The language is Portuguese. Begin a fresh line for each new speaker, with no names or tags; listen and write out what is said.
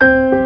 Música